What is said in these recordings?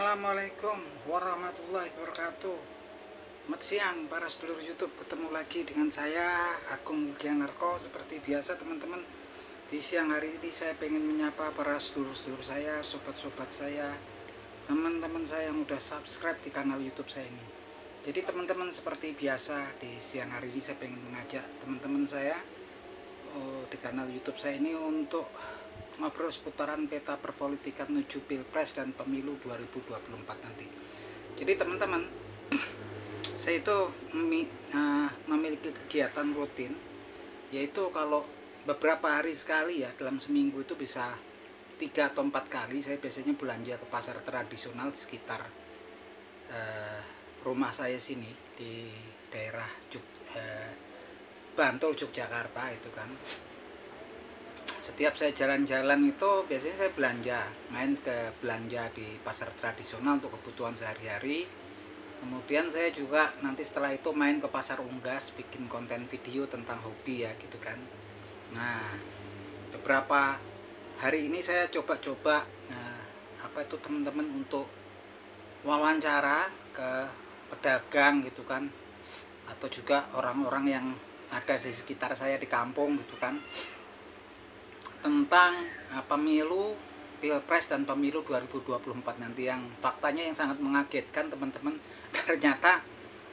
Assalamualaikum warahmatullahi wabarakatuh. Selamat siang para sedulur YouTube. Ketemu lagi dengan saya Agung Widianarko. Seperti biasa teman-teman Di siang hari ini saya pengen menyapa para sedulur-sedulur saya Sobat-sobat saya Teman-teman saya yang udah subscribe di kanal YouTube saya ini. Jadi teman-teman seperti biasa Di siang hari ini saya pengen mengajak teman-teman saya oh, Di kanal YouTube saya ini untuk ngobrol seputaran peta perpolitikan menuju Pilpres dan Pemilu 2024 nanti. Jadi teman-teman, saya itu memiliki kegiatan rutin, yaitu kalau beberapa hari sekali ya dalam seminggu itu bisa tiga atau empat kali saya biasanya belanja ke pasar tradisional di sekitar uh, rumah saya sini di daerah Juk, uh, Bantul Yogyakarta itu kan setiap saya jalan-jalan itu biasanya saya belanja main ke belanja di pasar tradisional untuk kebutuhan sehari-hari. Kemudian saya juga nanti setelah itu main ke pasar unggas bikin konten video tentang hobi ya gitu kan. Nah beberapa hari ini saya coba-coba nah, apa itu teman-teman untuk wawancara ke pedagang gitu kan. Atau juga orang-orang yang ada di sekitar saya di kampung gitu kan tentang uh, pemilu Pilpres dan pemilu 2024 nanti yang faktanya yang sangat mengagetkan teman-teman. Ternyata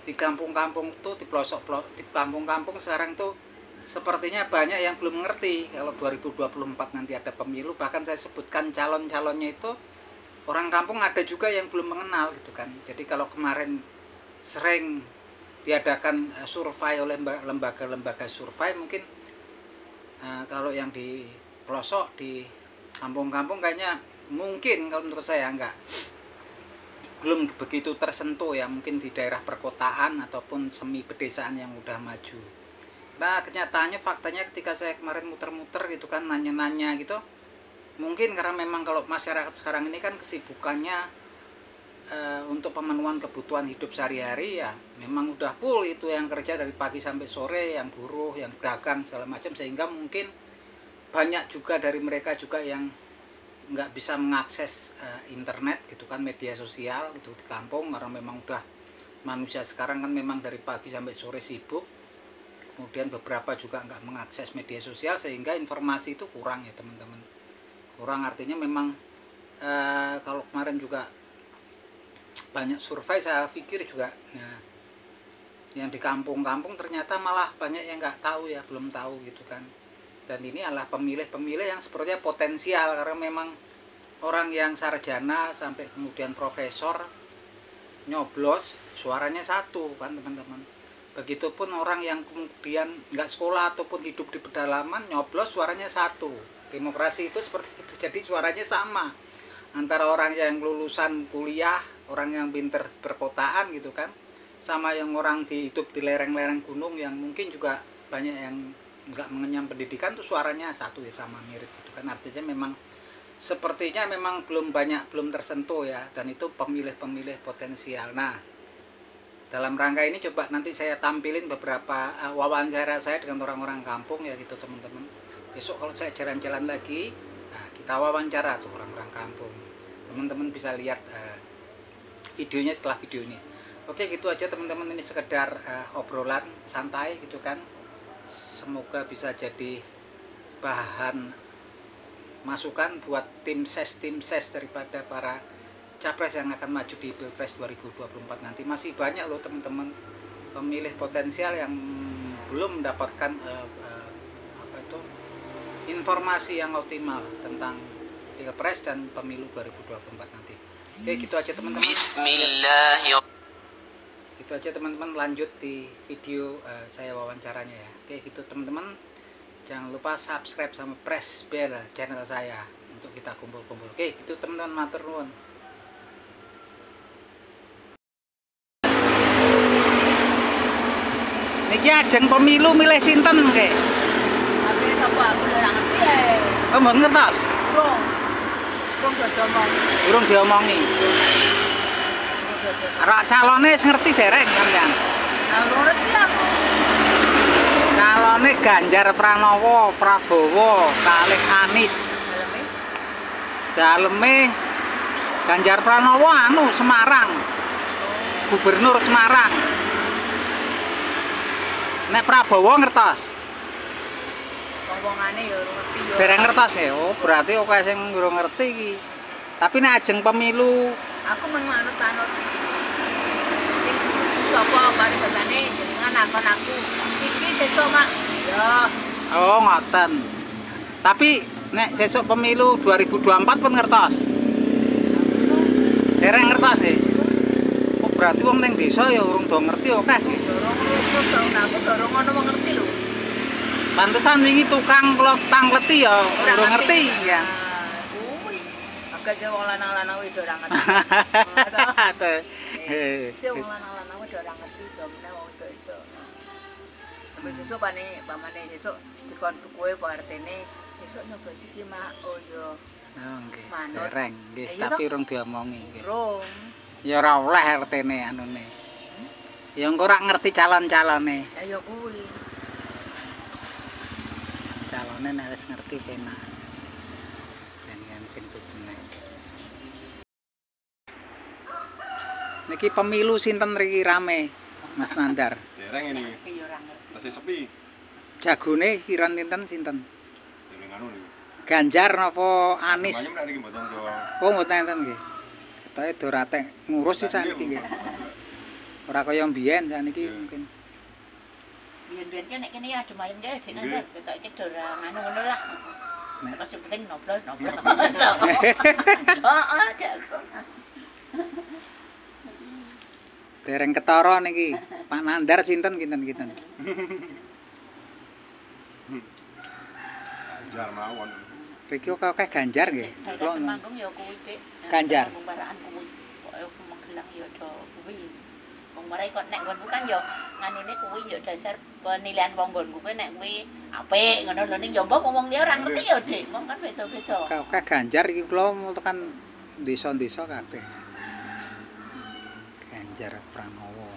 di kampung-kampung itu di pelosok di kampung-kampung sekarang tuh sepertinya banyak yang belum mengerti kalau 2024 nanti ada pemilu. Bahkan saya sebutkan calon-calonnya itu orang kampung ada juga yang belum mengenal gitu kan. Jadi kalau kemarin sering diadakan uh, survei oleh lembaga-lembaga survei mungkin uh, kalau yang di pelosok di kampung-kampung kayaknya mungkin kalau menurut saya enggak. Belum begitu tersentuh ya mungkin di daerah perkotaan ataupun semi pedesaan yang udah maju. Nah kenyataannya faktanya ketika saya kemarin muter-muter gitu kan nanya-nanya gitu mungkin karena memang kalau masyarakat sekarang ini kan kesibukannya e, untuk pemenuhan kebutuhan hidup sehari-hari ya memang udah full itu yang kerja dari pagi sampai sore yang buruh yang dagang segala macam sehingga mungkin banyak juga dari mereka juga yang nggak bisa mengakses uh, internet gitu kan media sosial gitu di kampung karena memang udah manusia sekarang kan memang dari pagi sampai sore sibuk. Kemudian beberapa juga nggak mengakses media sosial sehingga informasi itu kurang ya teman-teman. Kurang artinya memang uh, kalau kemarin juga banyak survei saya pikir juga ya, yang di kampung-kampung ternyata malah banyak yang nggak tahu ya belum tahu gitu kan dan ini adalah pemilih-pemilih yang sepertinya potensial karena memang orang yang sarjana sampai kemudian profesor nyoblos suaranya satu kan teman-teman. Begitupun orang yang kemudian nggak sekolah ataupun hidup di pedalaman nyoblos suaranya satu. Demokrasi itu seperti itu jadi suaranya sama. Antara orang yang lulusan kuliah orang yang pinter perkotaan gitu kan sama yang orang di hidup di lereng-lereng gunung yang mungkin juga banyak yang nggak mengenyam pendidikan tuh suaranya satu ya sama mirip itu kan. Artinya memang sepertinya memang belum banyak belum tersentuh ya. Dan itu pemilih-pemilih potensial. Nah dalam rangka ini coba nanti saya tampilin beberapa uh, wawancara saya dengan orang-orang kampung ya gitu teman-teman. Besok kalau saya jalan-jalan lagi nah, kita wawancara tuh orang-orang kampung. Teman-teman bisa lihat uh, videonya setelah video ini oke gitu aja teman-teman. Ini sekedar uh, obrolan santai gitu kan semoga bisa jadi bahan masukan buat tim ses tim ses daripada para capres yang akan maju di pilpres 2024 nanti. Masih banyak loh teman-teman pemilih potensial yang belum mendapatkan uh, uh, apa itu informasi yang optimal tentang pilpres dan pemilu 2024 nanti. Oke gitu aja teman-teman. Bismillahirrahmanirrahim itu aja teman-teman lanjut di video uh, saya wawancaranya ya oke gitu teman-teman jangan lupa subscribe sama press bell channel saya untuk kita kumpul-kumpul oke gitu teman-teman matur nuwun Niki ajeng pemilu milih sinten ke? Tapi sapa aku ora ngerti ya. Oh, mboten ngertos? Durung. Durung diomongi. Durung diomongi. Rak calone ngerti dereng sampean. Ngerti aku. Calone Ganjar Pranowo, Prabowo, kalih Anis. Daleme Ganjar Pranowo anu Semarang, Gubernur Semarang. Nek Prabowo ngertos. Ngomongane ya ngerti ya. Dereng ngertos ya. Oh, berarti oke sing durung ngerti iki. Tapi nek ajeng pemilu Aku menganut anut. Sing sapa bari basane jenengan akon aku. Iki sesuk mak. Ya, oh ngoten. Tapi nek sesuk pemilu 2024 pun ngertos. Dereng ngertos ya. Oh, berarti wong ning desa ya urung do ngerti oke. dorong terus tahun aku dorong ngono mau ngerti lho. Pantesan wingi tukang klot tangleti ya urung ngerti ya. Kuwi. Agak wong lanang-lanang wis ora ngerti. Eh. Sing wong lanang-lanang wis ora ngerti domene wong itu itu. Sampai sesuk pane pamane sesuk dikon kowe Pak RT-ne sesuk nyoba siki mak oh yo Oh, nggih. Dereng nggih, Ya, iya tapi urung diomongi nggih. rong. Ya ora oleh RT-ne anune. Ya engko ora ngerti calon-calone. Ya yo kuwi. Calone nek wis ngerti penak. Yen sing tugune. Niki pemilu sinten riki rame, Mas Nandar. Dereng ini tasih sepi. Jagone kira sinten sinten? Dereng anu niku. Ganjar napa do. Oh, mboten enten nggih. Ketoke doratek ngurus sih saniki nggih. Ora kaya mbiyen saniki mungkin. Biyen-biyen kan nek kene ya adem ayem ya dik Nggih. nanti ketok iki ora nganu ngono lah. Nek. Terus yang penting noblos noblos. Heeh, jago. Dereng ketara niki. Pak Nandar sinten kinten-kinten. Jar mawon. Riki kok akeh Ganjar nggih. Kula Temanggung ya kuwi dik. Ganjar. Pembaraan kuwi. Pokoke Magelang ya do kuwi. Wong marai kok nek nggonku kan ya nganune kuwi ya dasar penilaian wong nggonku kuwi nek kuwi apik ngono lho ning Jombang wong liya ora ngerti ya dik. Wong kan beda-beda. Kok akeh Ganjar iki kula tekan desa-desa kabeh. Ganjar Pranowo.